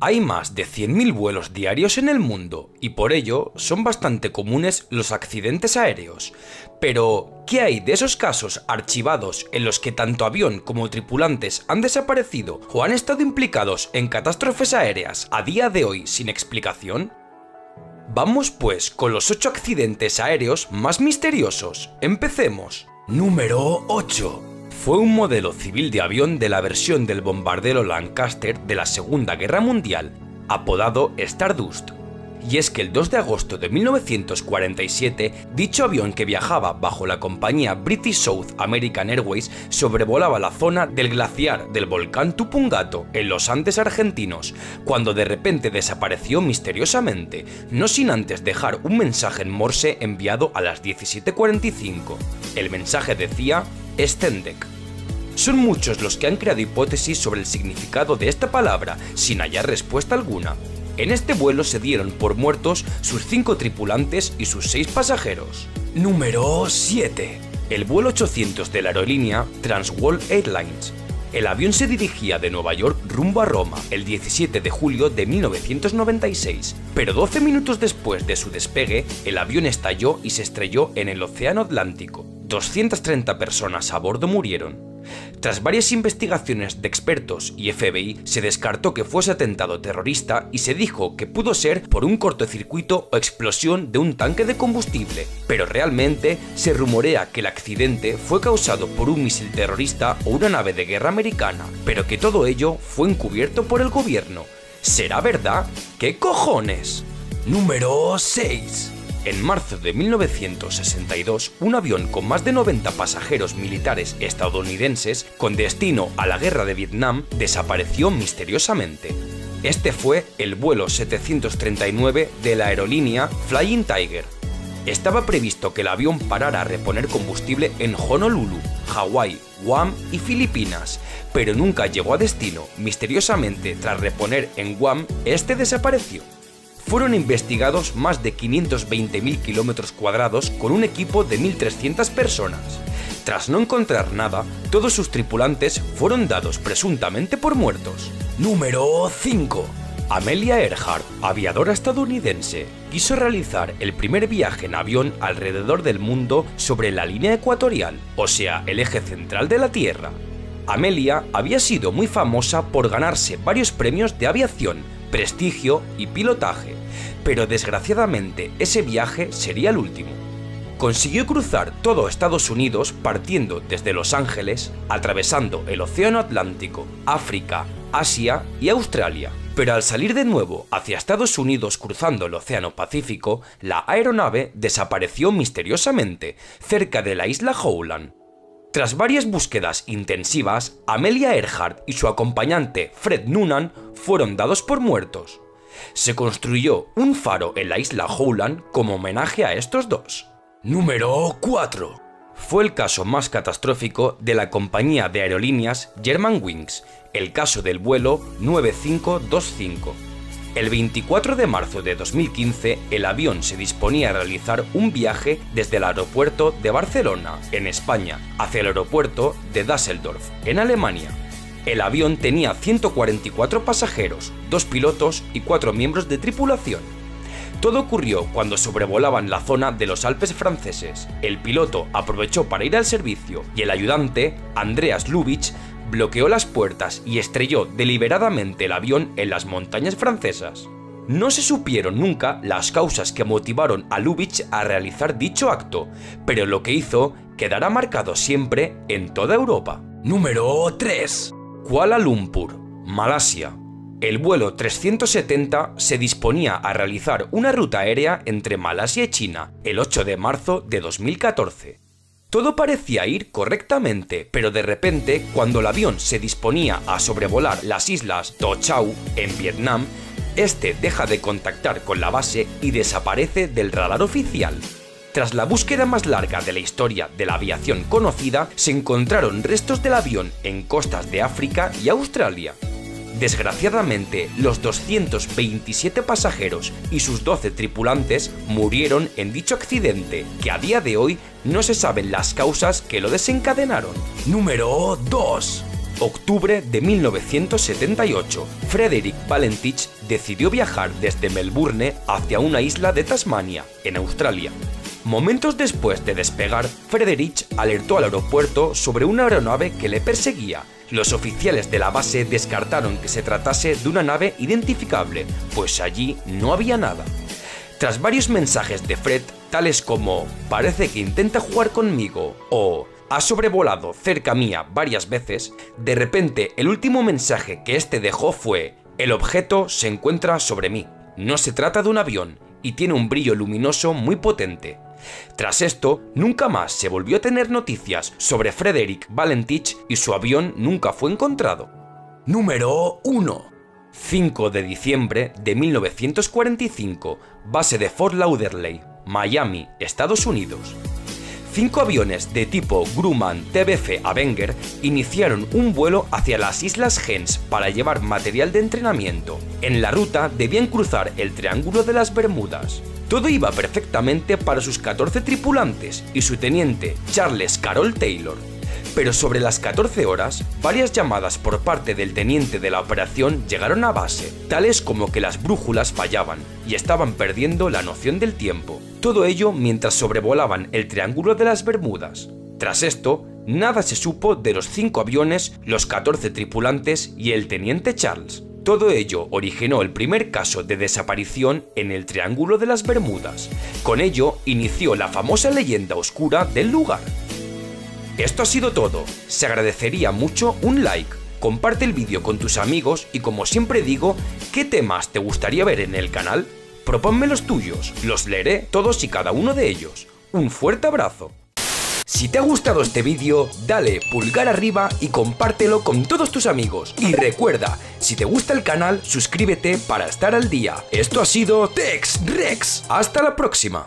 Hay más de 100.000 vuelos diarios en el mundo y por ello son bastante comunes los accidentes aéreos. Pero, ¿qué hay de esos casos archivados en los que tanto avión como tripulantes han desaparecido o han estado implicados en catástrofes aéreas a día de hoy sin explicación? Vamos pues con los 8 accidentes aéreos más misteriosos. Empecemos. Número 8 fue un modelo civil de avión de la versión del bombardero Lancaster de la Segunda Guerra Mundial, apodado Stardust. Y es que el 2 de agosto de 1947, dicho avión que viajaba bajo la compañía British South American Airways sobrevolaba la zona del glaciar del volcán Tupungato en los Andes argentinos, cuando de repente desapareció misteriosamente, no sin antes dejar un mensaje en Morse enviado a las 17.45. El mensaje decía Stendek. Son muchos los que han creado hipótesis sobre el significado de esta palabra, sin hallar respuesta alguna. En este vuelo se dieron por muertos sus cinco tripulantes y sus seis pasajeros. Número 7. El vuelo 800 de la aerolínea Transworld Airlines. El avión se dirigía de Nueva York rumbo a Roma el 17 de julio de 1996, pero 12 minutos después de su despegue, el avión estalló y se estrelló en el Océano Atlántico. 230 personas a bordo murieron. Tras varias investigaciones de expertos y FBI, se descartó que fuese atentado terrorista y se dijo que pudo ser por un cortocircuito o explosión de un tanque de combustible, pero realmente se rumorea que el accidente fue causado por un misil terrorista o una nave de guerra americana, pero que todo ello fue encubierto por el gobierno. ¿Será verdad? ¿Qué cojones? Número 6. En marzo de 1962, un avión con más de 90 pasajeros militares estadounidenses con destino a la guerra de Vietnam desapareció misteriosamente. Este fue el vuelo 739 de la aerolínea Flying Tiger. Estaba previsto que el avión parara a reponer combustible en Honolulu, Hawái, Guam y Filipinas, pero nunca llegó a destino. Misteriosamente, tras reponer en Guam, este desapareció fueron investigados más de 520.000 kilómetros cuadrados con un equipo de 1.300 personas. Tras no encontrar nada, todos sus tripulantes fueron dados presuntamente por muertos. Número 5. Amelia Earhart, aviadora estadounidense, quiso realizar el primer viaje en avión alrededor del mundo sobre la línea ecuatorial, o sea, el eje central de la Tierra. Amelia había sido muy famosa por ganarse varios premios de aviación, prestigio y pilotaje, pero desgraciadamente ese viaje sería el último. Consiguió cruzar todo Estados Unidos partiendo desde Los Ángeles, atravesando el Océano Atlántico, África, Asia y Australia. Pero al salir de nuevo hacia Estados Unidos cruzando el Océano Pacífico, la aeronave desapareció misteriosamente cerca de la isla Howland. Tras varias búsquedas intensivas, Amelia Earhart y su acompañante Fred Noonan fueron dados por muertos se construyó un faro en la isla Howland como homenaje a estos dos. Número 4. Fue el caso más catastrófico de la compañía de aerolíneas Germanwings, el caso del vuelo 9525. El 24 de marzo de 2015, el avión se disponía a realizar un viaje desde el aeropuerto de Barcelona, en España, hacia el aeropuerto de Düsseldorf, en Alemania. El avión tenía 144 pasajeros, dos pilotos y cuatro miembros de tripulación. Todo ocurrió cuando sobrevolaban la zona de los Alpes franceses. El piloto aprovechó para ir al servicio y el ayudante, Andreas Lubitsch, bloqueó las puertas y estrelló deliberadamente el avión en las montañas francesas. No se supieron nunca las causas que motivaron a Lubitsch a realizar dicho acto, pero lo que hizo quedará marcado siempre en toda Europa. Número 3. Kuala Lumpur, Malasia. El vuelo 370 se disponía a realizar una ruta aérea entre Malasia y China el 8 de marzo de 2014. Todo parecía ir correctamente, pero de repente, cuando el avión se disponía a sobrevolar las islas To Chau en Vietnam, este deja de contactar con la base y desaparece del radar oficial. Tras la búsqueda más larga de la historia de la aviación conocida, se encontraron restos del avión en costas de África y Australia. Desgraciadamente, los 227 pasajeros y sus 12 tripulantes murieron en dicho accidente, que a día de hoy no se saben las causas que lo desencadenaron. Número 2. Octubre de 1978. Frederick Valentich decidió viajar desde Melbourne hacia una isla de Tasmania, en Australia. Momentos después de despegar, Frederick alertó al aeropuerto sobre una aeronave que le perseguía. Los oficiales de la base descartaron que se tratase de una nave identificable, pues allí no había nada. Tras varios mensajes de Fred, tales como parece que intenta jugar conmigo o ha sobrevolado cerca mía varias veces, de repente el último mensaje que este dejó fue el objeto se encuentra sobre mí. No se trata de un avión y tiene un brillo luminoso muy potente. Tras esto, nunca más se volvió a tener noticias sobre Frederick Valentich y su avión nunca fue encontrado. Número 1. 5 de diciembre de 1945, base de Fort Lauderdale, Miami, Estados Unidos. Cinco aviones de tipo Grumman TBF Avenger iniciaron un vuelo hacia las Islas Gens para llevar material de entrenamiento. En la ruta debían cruzar el Triángulo de las Bermudas. Todo iba perfectamente para sus 14 tripulantes y su teniente Charles Carroll Taylor. Pero sobre las 14 horas, varias llamadas por parte del teniente de la operación llegaron a base, tales como que las brújulas fallaban y estaban perdiendo la noción del tiempo. Todo ello mientras sobrevolaban el Triángulo de las Bermudas. Tras esto, nada se supo de los 5 aviones, los 14 tripulantes y el teniente Charles. Todo ello originó el primer caso de desaparición en el Triángulo de las Bermudas. Con ello inició la famosa leyenda oscura del lugar. Esto ha sido todo. Se agradecería mucho un like. Comparte el vídeo con tus amigos y como siempre digo, ¿qué temas te gustaría ver en el canal? Proponme los tuyos, los leeré todos y cada uno de ellos. Un fuerte abrazo. Si te ha gustado este vídeo, dale pulgar arriba y compártelo con todos tus amigos. Y recuerda, si te gusta el canal, suscríbete para estar al día. Esto ha sido Tex Rex. Hasta la próxima.